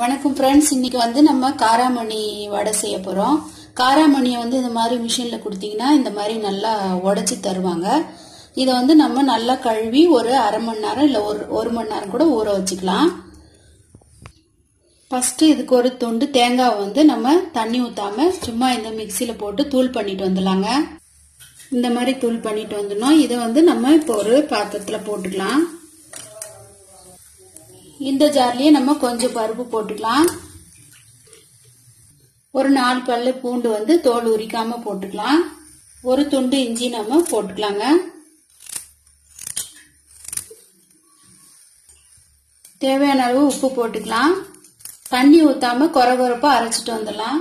வணக்கம் ஃப்ரெண்ட்ஸ் இன்னைக்கு வந்து நம்ம காராமணி வடை செய்ய போகிறோம் காராமணியை வந்து இந்த மாதிரி மிஷினில் கொடுத்தீங்கன்னா இந்த மாதிரி நல்லா உடச்சி தருவாங்க. இதை வந்து நம்ம நல்லா கழுவி ஒரு அரை மணி நேரம் இல்லை ஒரு ஒரு மணி நேரம் கூட ஊற வச்சுக்கலாம். ஃபஸ்ட்டு இதுக்கு ஒரு துண்டு தேங்காவை வந்து நம்ம தண்ணி ஊற்றாமல் சும்மா இந்த மிக்சியில் போட்டு தூள் பண்ணிட்டு வந்துடலாங்க. இந்த மாதிரி தூள் பண்ணிட்டு வந்துடணும். இதை வந்து நம்ம இப்போ ஒரு பாத்திரத்தில் போட்டுக்கலாம். இந்த ஜார்லயே நம்ம கொஞ்சம் பருப்பு போட்டுக்கலாம். ஒரு நாலு பல்லு பூண்டு வந்து தோல் உரிக்காம போட்டுக்கலாம். ஒரு துண்டு இஞ்சி நம்ம போட்டுக்கலாங்க. தேவையான அளவு உப்பு போட்டுக்கலாம். தண்ணி ஊத்தாம குறகுறப்பா அரைச்சிட்டு வந்துடலாம்.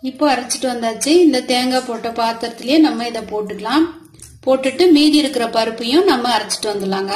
இப்போ அரைச்சிட்டு வந்தாச்சு. இந்த தேங்காய் போட்ட பாத்திரத்திலேயே நம்ம இதை போட்டுக்கலாம். போட்டுட்டு மீதி இருக்கிற பருப்பையும் நம்ம அரைச்சிட்டு வந்துடலாங்க.